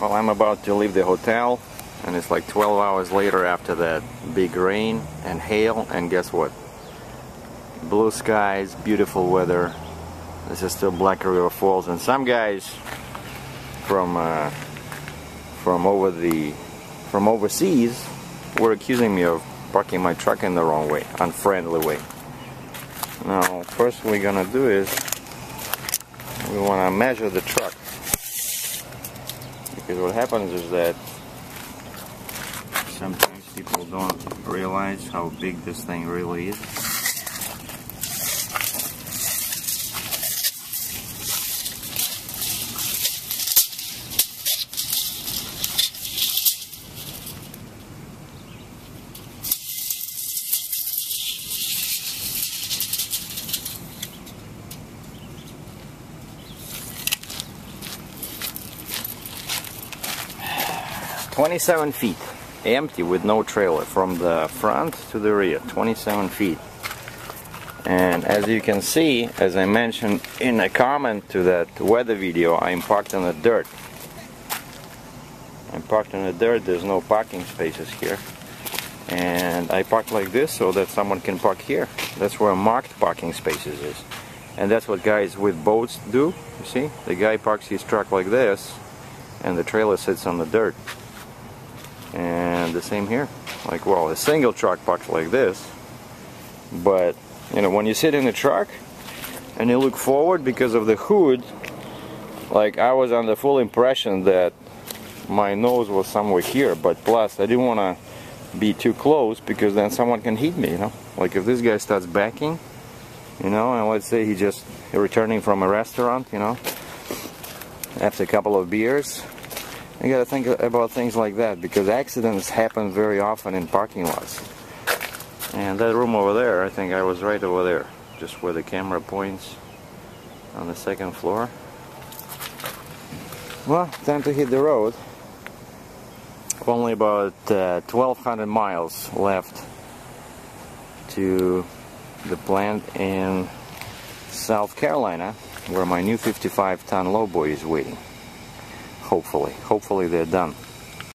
Well, I'm about to leave the hotel and it's like 12 hours later after that big rain and hail and guess what? Blue skies, beautiful weather. This is still Black River Falls and some guys from uh, from over the from overseas were accusing me of parking my truck in the wrong way, unfriendly way. Now, first we're gonna do is we wanna measure the truck because what happens is that sometimes people don't realize how big this thing really is. Twenty-seven feet. Empty with no trailer. From the front to the rear. 27 feet. And as you can see as I mentioned in a comment to that weather video I'm parked in the dirt. I'm parked in the dirt. There's no parking spaces here. And I park like this so that someone can park here. That's where marked parking spaces is. And that's what guys with boats do. You see? The guy parks his truck like this and the trailer sits on the dirt and the same here. Like well a single truck parks like this but you know when you sit in the truck and you look forward because of the hood like I was under full impression that my nose was somewhere here but plus I didn't want to be too close because then someone can hit me you know? Like if this guy starts backing you know and let's say he just returning from a restaurant you know after a couple of beers you got to think about things like that because accidents happen very often in parking lots. And that room over there, I think I was right over there, just where the camera points on the second floor. Well, time to hit the road. Only about uh, 1200 miles left to the plant in South Carolina where my new 55 ton lowboy is waiting hopefully. Hopefully they're done